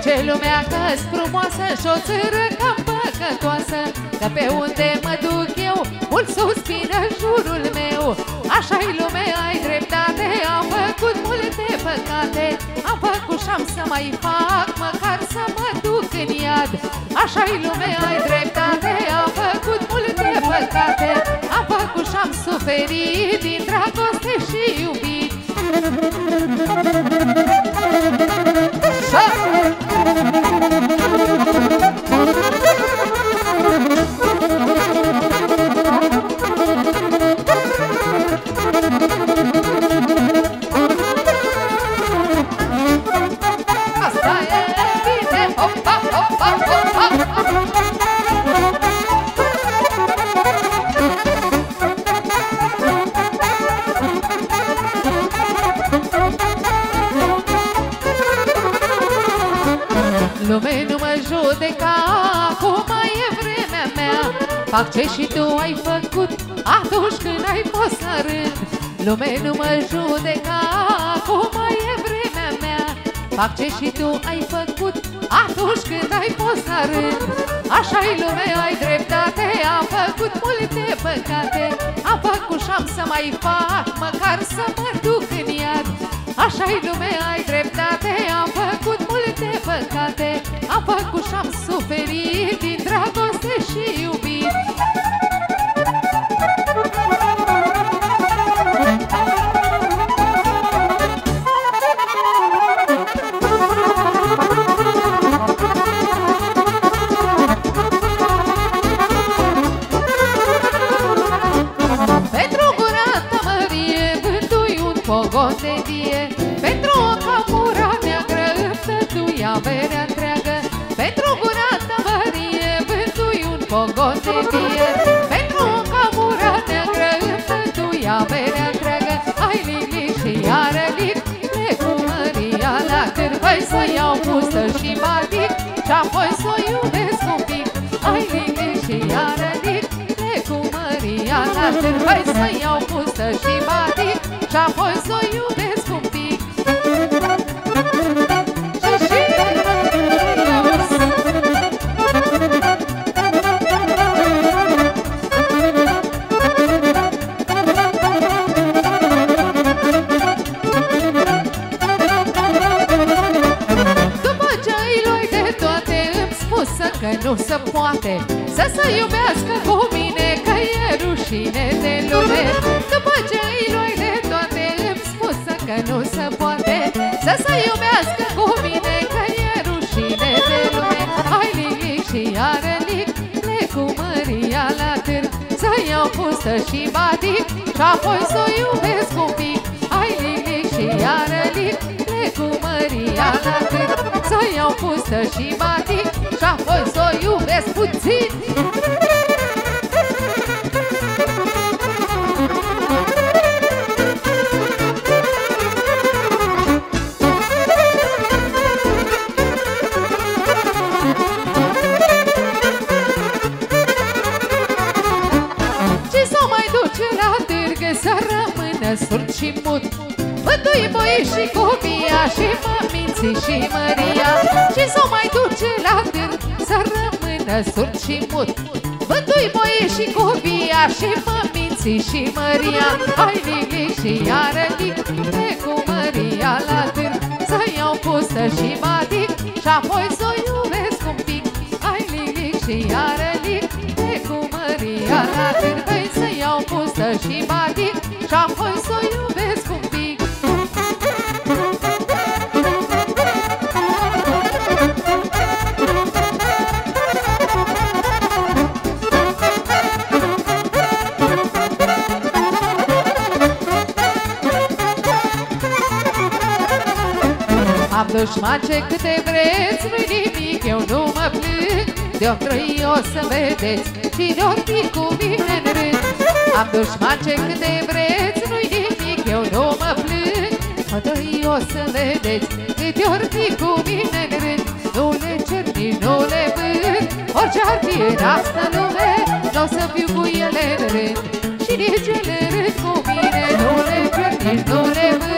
Zice lumea că-s frumoasă și o țără cam păcătoasă. Că pe unde mă duc eu, mult suspină jurul meu. Așa-i lume, ai dreptate, am făcut multe păcate. Am făcut și-am să mai fac, măcar să mă duc în iad. Așa-i lume, ai dreptate, am făcut multe păcate. Am făcut și-am suferit din dragoste și iubit. Asta nu mă judeca, acum e vremea mea. Fac ce și tu ai făcut atunci când ai fost la rând Lume nu mă judeca, acum e vremea mea. Fac ce și tu ai făcut atunci când ai fost la rând Așa-i lume, ai dreptate, am făcut multe păcate. Am făcut și-am să mai fac, măcar să mă duc în iad Așa-i lume, ai dreptate, am făcut multe păcate. Am făcut și-am suferit din dragoste și iubit iau pustă și batic Și apoi să o iubesc un pic Ai lili și iară lic cu Maria la cârvăi Să iau pustă și batic iubească cu mine Că e rușine de lume. Hai lili și iară lic Le cu Maria la târg. Să iau pustă și batic Și apoi să o iubesc un pic. Hai lili și iară lic Le cu Maria la târg. Să iau pustă și batic Și apoi să o iubesc puțin Vădui băi și copia Și măminții și Maria. Ce să mai duce la târg Să rămână surd și mut. Vădui băi și copia Și măminții și Maria. Hai Lili și iară Lili cu Maria la târg Să iau pustă și batic Și apoi să o iubesc un pic. Hai Lili și iară Lili cu Maria la târg Păi să iau pustă și batic Și apoi să o iubesc Am dușman ce câte vreți, nu-i nimic, eu nu mă plâng. De-o trăi o să vedeți și de-o fi cu mine în rând. Am dușman ce câte vreți, nu-i nimic, eu nu mă plâng. O trăi o să vedeți câte ori fi cu mine în rând. Nu le cer, nici nu le vând Orice ar fi în asta lume, n-o să fiu cu ele în rând. Și nici ele în rând râd cu mine Nu le pierd, nici nu le vând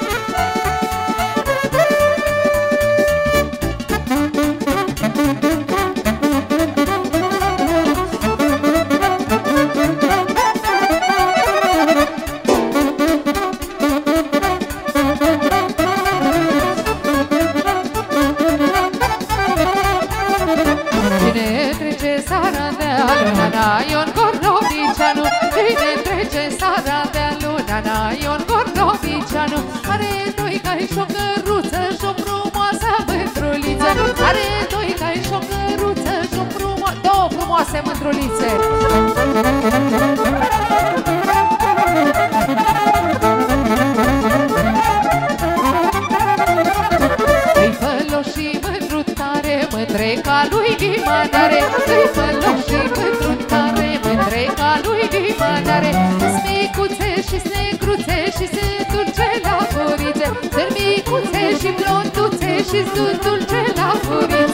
Sunt micuțe și blonduțe și sunt dulce la furițe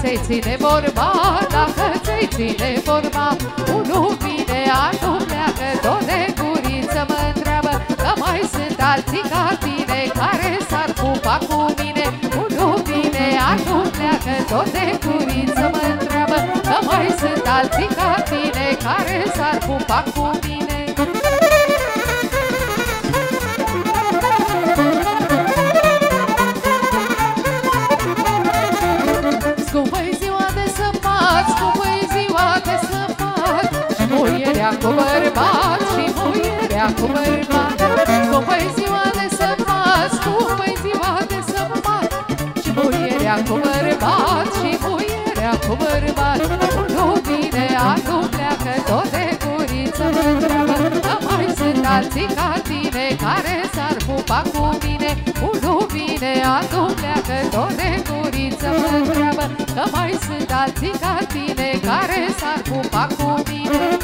ți-ai ține vorba Dacă ți-ai ține vorba Unul vine, altul pleacă Tot de guriță mă întreabă Că mai sunt alții ca tine Care s-ar pupa cu mine? Unul vine, altul pleacă Tot de guriță mă întreabă Că mai sunt alții ca tine Care s-ar pupa cu mine bărbat Și muierea cu bărbat Nu vine, atu pleacă Tot de guriță mă întreabă Că mai sunt alții ca tine Care s-ar pupa cu mine. Nu vine, atu pleacă Tot de guriță mă întreabă Că mai sunt alții ca tine Care s-ar pupa cu mine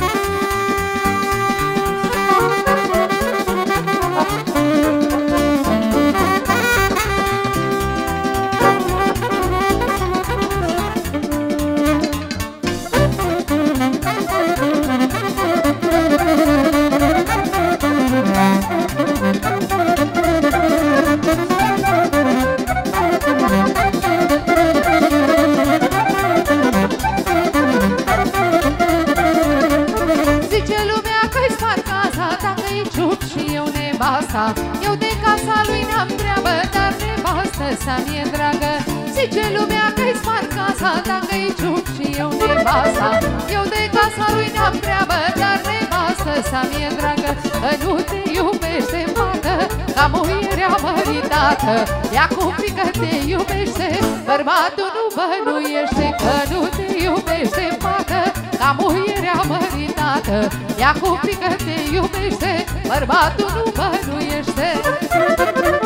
nevastă sa mi-e dragă. Zice lumea că-i smart casa Dacă-i ciup și eu nevasta Eu de casa lui n-am treabă Dar nevastă sa mi-e dragă. Că nu te iubește, fată Ca muierea măritată. Ea cumpli că te iubește Bărbatul nu bănuiește. Că nu te iubește, fată Ca muierea măritată. Ea cumpli că te iubește Bărbatul nu bănuiește. ce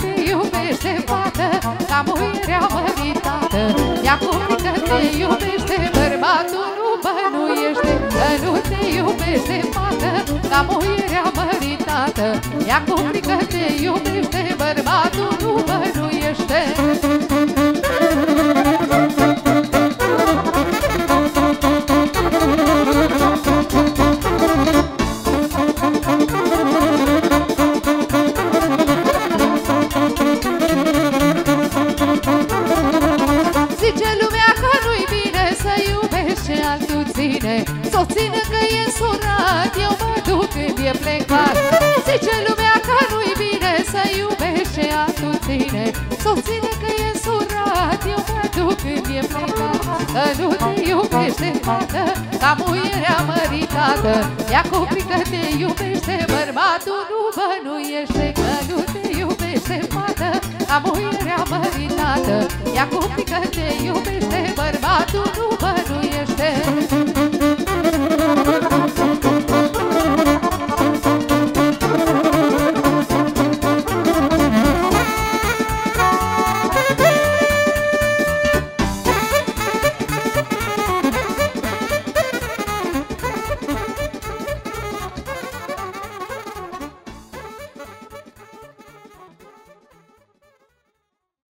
te iubește, fată Ca muierea măritată. Ea că te iubește Bărbatul nu bănuiește. Că nu te iubește, fată Ca muierea măritată. Ea că te iubește Bărbatul nu bănuiește Soține că e surat Eu mă duc când e plecat Că nu te iubește, fată Ca muierea măritată. Ea copii că te iubește Bărbatul nu bănuiește Că nu te iubește, fată Ca muierea măritată. Ea copii că te iubește Bărbatul nu bănuiește